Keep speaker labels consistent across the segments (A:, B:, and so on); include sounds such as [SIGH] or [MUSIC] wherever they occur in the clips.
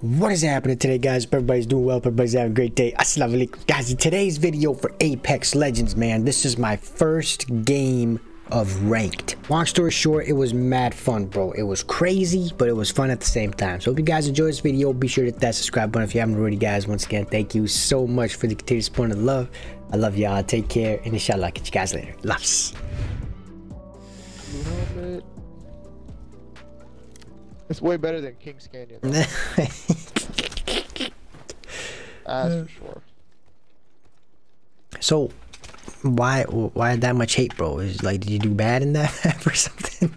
A: What is happening today, guys? Everybody's doing well. Everybody's having a great day. Assalamu alaikum. Guys, in today's video for Apex Legends, man, this is my first game of ranked. Long story short, it was mad fun, bro. It was crazy, but it was fun at the same time. So if you guys enjoyed this video, be sure to hit that subscribe button if you haven't already, guys. Once again, thank you so much for the continued support and love. I love y'all. Take care, and inshallah, I'll catch you guys later. Loves.
B: It's way better than King's Canyon. [LAUGHS] That's for sure.
A: so, why why that much hate, bro? Is like, did you do bad in that map [LAUGHS] or something?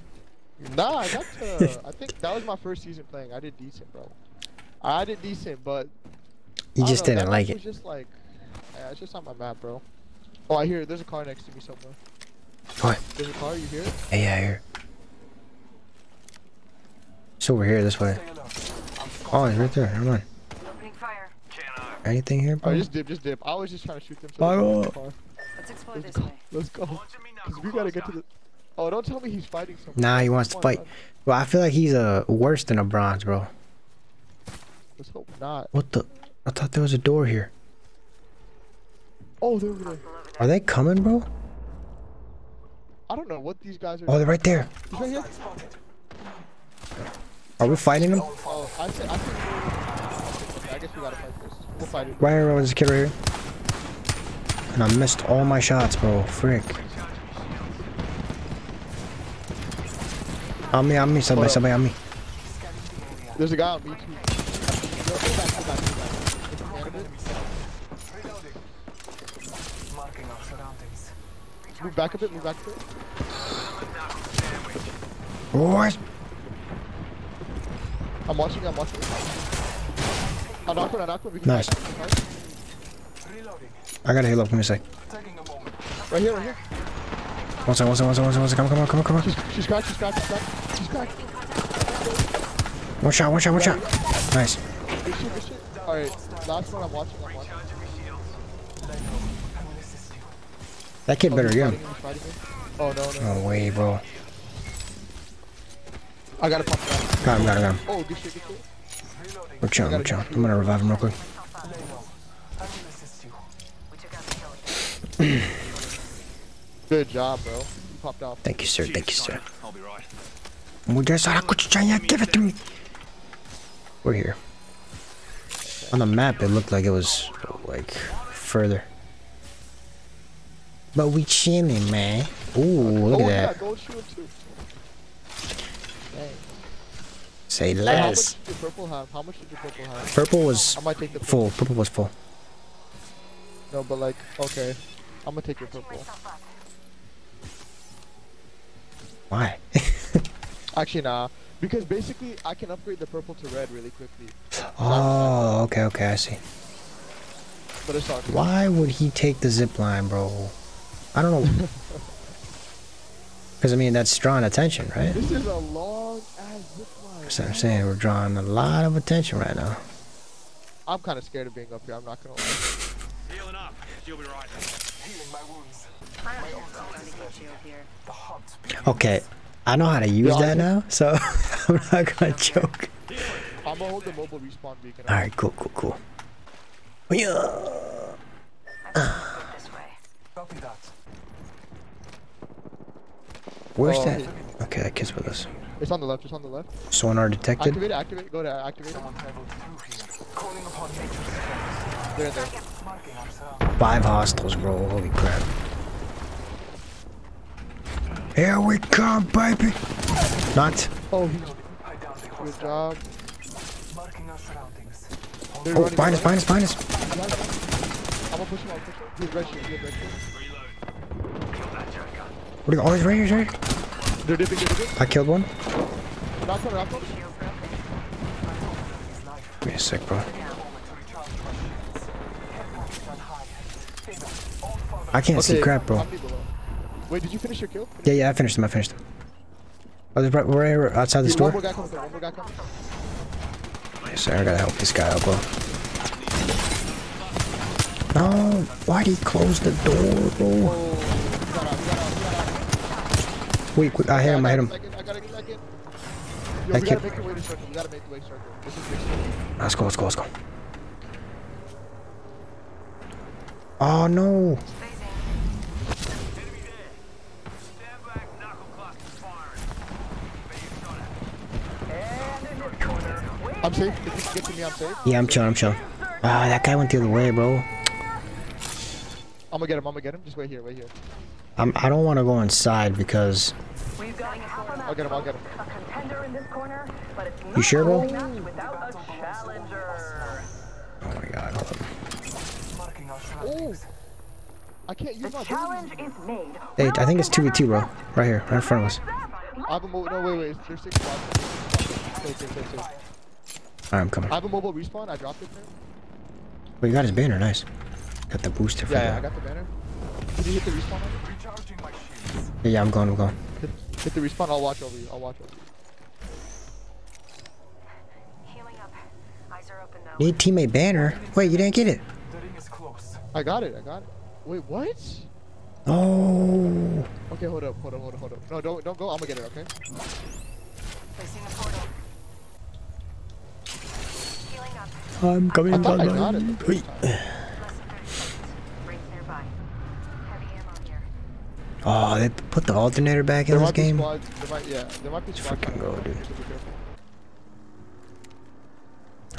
B: Nah, I got to. I think that was my first season playing. I did decent, bro. I did decent, but
A: You just
B: know,
A: didn't like it.
B: Just like, yeah, it's just not my map, bro. Oh, I hear it. There's a car next to me somewhere.
A: What?
B: There's a car. You hear it?
A: Yeah, yeah, here. It's over here, this way. Oh, he's right there. Never mind.
C: Opening fire.
A: Anything here,
B: Oh,
A: bro?
B: just dip, just dip. I was just trying to shoot them. So
A: Oh,
B: they
A: no.
B: get in the car.
C: Let's explore
B: Let's
C: this
B: go.
C: way.
B: Let's go. Cause we gotta get to the. Oh, don't tell me he's fighting someone.
A: Nah, he wants to
B: Come on,
A: fight.
B: man.
A: Well, I feel like he's uh, worse than a bronze, bro.
B: Let's hope not.
A: What the? I thought there was a door here.
B: Oh, they're over there.
A: Are they coming, bro?
B: I don't know what these guys are.
A: Oh, they're right there.
B: He's right here.
A: Are we fighting them?
B: Oh, I said, I think. Okay, I guess we gotta fight this. We'll fight it.
A: Right here, bro. There's a kid right here. And I missed all my shots, bro. Frick. On me, on me, somebody, somebody on me.
B: There's a guy on me too. Move back a bit, move back a bit.
A: What?
B: I'm watching, I'm watching. I knocked one, I knocked one.
A: Nice.
B: fight, we can fight.
A: I gotta heal up. Give me a sec.
B: Right here, right here.
A: One second, one second, one second, one second, one second. Come on, come on, come on, come on.
B: She's, she's cracked, she's cracked, she's cracked. She's cracked.
A: One shot, one shot, one shot. Nice.
B: Good shit, good shit. Alright, last one I'm watching, I'm watching.
A: That kid
B: Oh,
A: better get him.
B: me, he's fighting me. Oh, no, no.
A: No way, bro.
B: I gotta pump that.
A: Got him, got him, got him.
B: Oh, good shit, good shit.
A: We're chilling, we're chilling. I'm gonna revive him real quick.
C: We took out the kill.
B: Good job, bro. You popped off.
A: Thank you, sir. Thank you, sir.
D: I'll be right.
A: Mujer Sarakuchaya, give it to me. We're here. On the map, it looked like it was like further. But we chilling, man. Ooh, look
B: oh,
A: at
B: yeah,
A: that.
B: gold shield too. Dang.
A: Say
B: Hey, how
A: less.
B: much did your purple have? How much did your purple have?
A: Purple was
B: I might take the purple.
A: full. Purple was full.
B: No, but like, okay. I'm gonna take your purple.
A: Why? [LAUGHS]
B: Actually, nah. Because basically, I can upgrade the purple to red really quickly.
A: oh, okay, okay, I see.
B: But it's good.
A: Why would he take the zip line, bro? I don't know. [LAUGHS] Because, I mean, that's drawing attention, right?
B: This is a long ass zip line.
A: That's what I'm saying. We're drawing a lot of attention right now.
B: I'm kind of scared of being up here. I'm not gonna lie.
D: Healing up. She'll be right.
C: I don't have to shield here.
A: Okay, I know how to use that now, so [LAUGHS] I'm not gonna joke.
B: I'm gonna hold the mobile respawn beacon.
A: All right, cool, cool, cool. Oh, yeah.
C: I'm going this way.
A: Where's that?
B: okay.
A: Okay, that kid's with us.
B: It's on the left. It's on the left.
A: Sonar detected.
B: Activate it. Activate it. Go to activate it. They're in there.
A: Five hostiles, bro. Holy crap. Here we come, baby. Not.
B: Oh. Good job. They're
A: Oh, behind us, behind us, behind us.
B: I'm gonna push him. I'll push him. He's red shield. He's red shield.
A: What are you, oh, he's right here, he's right here.
B: They're dipping. They're dipping.
A: I killed one.
B: Knock one. Knock one.
A: Give me a sec, bro. I can't see crap, bro.
B: I'll be below. Wait, did you finish your kill?
A: Yeah, yeah, I finished him. I finished him. Oh, there's right, right here outside the
B: Dude, One more
A: store.
B: guy coming. One more guy coming.
A: Yes, sir. I gotta help this guy out, bro. No, why'd he close the door, bro?
B: Oh, he got out. He got out. He got out.
A: Wait, quick, I hit him, I hit him.
B: I gotta get back. Yo,
A: That
B: we gotta make the way to circle. We gotta make the way to circle. This is big circle.
A: Let's go, let's go, let's go. Oh no.
D: Enemy there. Stand back, knuckle clusters firing. Bet you shot it.
B: I'm safe. If you can get to me, I'm safe.
A: Yeah, I'm chilling, I'm chilling. Ah, that guy went the other way, bro.
B: I'm gonna get him. I'm gonna get him. Just wait here. Wait here.
A: I'm, I don't want to go inside because.
C: We've got half a
B: I'll get him. I'll get him.
C: a contender in this corner, but it's not
A: You sure, bro?
C: a match without a challenger.
A: Oh my god. hold on.
B: Oh. I can't use my
C: Challenge is made.
A: Hey, I think it's 2v2, bro. Right here, right in front of us.
B: I have a mobile. No, wait, wait. There's six spots. Wait, wait, wait, wait.
A: Alright, I'm coming.
B: I have a mobile respawn. I dropped it there.
A: Oh, you got his banner, nice. Got the booster for
B: Yeah, yeah, I got the banner. Did you hit the respawn? on it?
A: Yeah, yeah, I'm going, I'm going.
B: Hit, hit the respawn. I'll watch over you. I'll watch over you.
C: Healing up. Eyes are open though.
A: Need teammate banner. Wait, you didn't get it.
B: I got it. I got it. Wait, what?
A: Oh.
B: Okay, hold up, hold up, hold up, hold up. No, don't, don't go. I'm gonna get it. Okay.
C: Placing a portal. Healing up.
A: I'm coming.
B: I thought I
A: bye-bye.
B: got it. the
A: Wait.
B: first time.
C: Less than 30 seconds. Rings nearby. Heavy ammo here.
A: Oh, they put the alternator back in
B: There
A: this game.
B: squads. There might, yeah, there might be squads.
A: Freaking go, dude.
B: So be careful.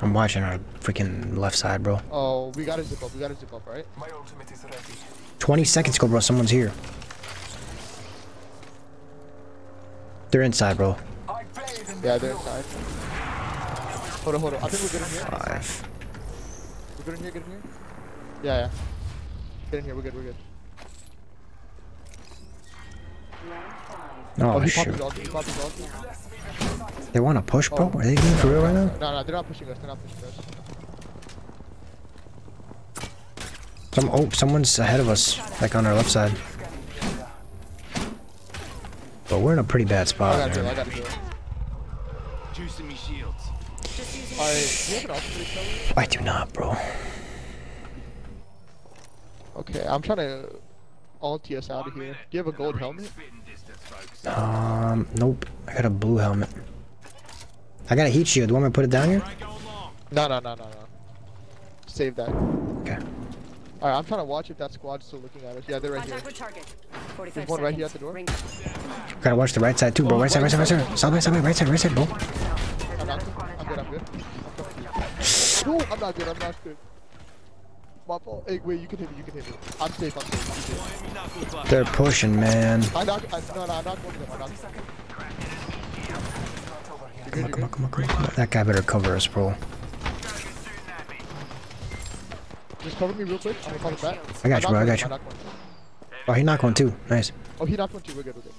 A: I'm watching our freaking left side, bro.
B: Oh, we gotta zip up. We gotta zip up, right? My ultimate is ready.
A: 20 seconds ago, bro. Someone's here. They're inside, bro.
B: Yeah, they're inside. Hold on, hold on. I think we're good in here.
A: Five.
B: We're good in here. Good in here. Yeah, yeah. Get in here. We're good. We're good.
A: Oh,
B: he popped
A: shoot.
B: his ulti. He popped his ulti.
A: They want to push, bro?
B: Oh.
A: Are they being for real right now?
B: No, no, they're not pushing us. They're not pushing us.
A: Some, oh, someone's ahead of us, like on our left side. But we're in a pretty bad spot.
B: I
A: spot,
B: gotta do it. I gotta do it.
D: Juicing me shields.
B: Alright, do you have an ulti for each other?
A: I do not, bro.
B: Okay, I'm trying to ulti us out of here. Do you have a gold helmet?
D: Spitting distance, folks.
A: Um, nope. I got a blue helmet. I got a heat shield. Do You want me to put it down here?
D: Right going long.
B: No, no, no, no, no. Save that.
A: Okay.
B: Alright, I'm trying to watch if that squad's still looking at us. Yeah, they're right here.
C: Target. 45
B: There's one right here at the door.
C: Ring.
A: Gotta watch the right side too, bro. Right side, right side, right side. Side by side, right side, right side, bro.
B: I'm not good. I'm good. I'm good. No, I'm not good. I'm not good. My fault. Hey, wait. You can hit me. You can hit me. I'm safe. I'm safe. You safe.
D: Enemy knuckle cluster.
A: They're pushing, man.
B: I knock. I, no, no. I'm not going to them. I'm not. You're.
A: Come on, come on, come on, come on. That guy better cover us, bro.
B: Just cover me real quick. I'm gonna call it back.
A: I got you, bro. I got you.
B: one.
A: Oh, he knocked one too. Nice.
B: Oh, he knocked one too. We're good. We're good.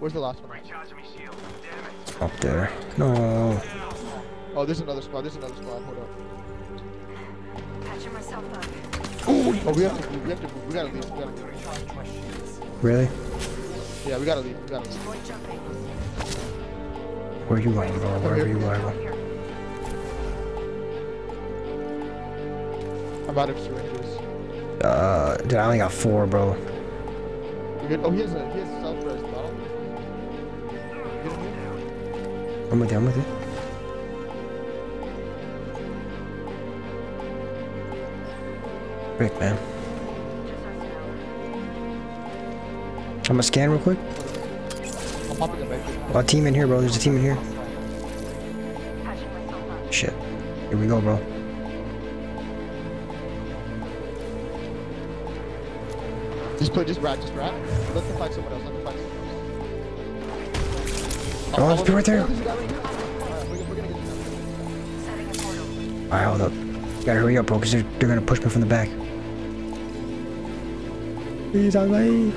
B: Where's the last one?
D: Recharging me shields. Damn it.
A: Up there. No.
B: Oh, there's another squad. There's another squad. Hold up. Oh, we have to. We have to. move. We gotta leave. We gotta leave.
A: Really?
B: Yeah, we gotta leave. We gotta leave.
A: Where you going, bro? Wherever you are.
B: I'm out of syringes.
A: Uh, dude, I only got four, bro.
B: Oh, he has a. He has a self-res bottle. Get in here.
A: I'm with you. I'm with you. Rick, man. I'm gonna scan real quick.
B: I'm popping a med kit.
A: Oh, a team in here, bro. There's a team in here.
C: Patching myself up.
A: Shit. Here we go, bro.
B: Just play, just rat, just rat. Let them find someone else. Let them find someone else.
A: Oh, people right there.
B: There's right we're, we're gonna get this guy.
C: Setting a portal.
A: Alright, hold up. Gotta hurry up, bro, because they're, they're gonna push me from the back. Please, I'm late.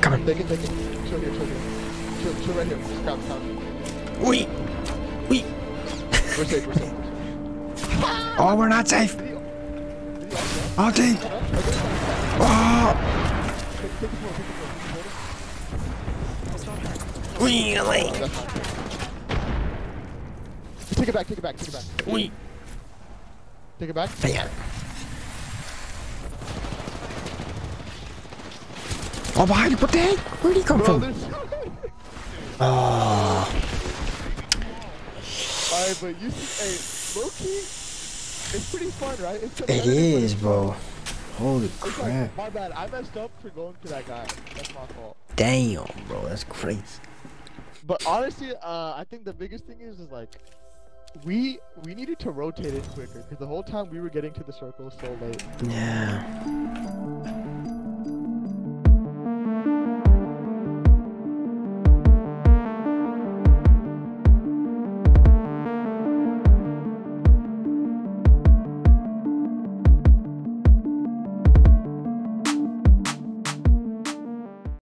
A: Come on.
B: Take it, take it. Chill here, chill here. Chill, chill right here. Just grab, grab.
A: Wait. Wait.
B: We're safe, we're safe. [LAUGHS]
A: Oh, we're not safe. Auntie. Oh. Wait, late.
B: That's fine. Take it back, take it back, take it back.
A: Wait.
B: Take it back.
A: Yeah. Oh, behind you. What the heck? Where'd he come
B: Bro,
A: from? [LAUGHS] Oh.
B: Alright, but you see, hey, low key, it's pretty fun, right? It's
A: It is, bro. Holy
B: It's
A: crap.
B: like, my bad. I messed up for going to that guy. That's my fault.
A: Damn, bro. That's crazy.
B: But honestly, uh, I think the biggest thing is, is like, we we needed to rotate it quicker because the whole time we were getting to the circle so late.
A: Yeah.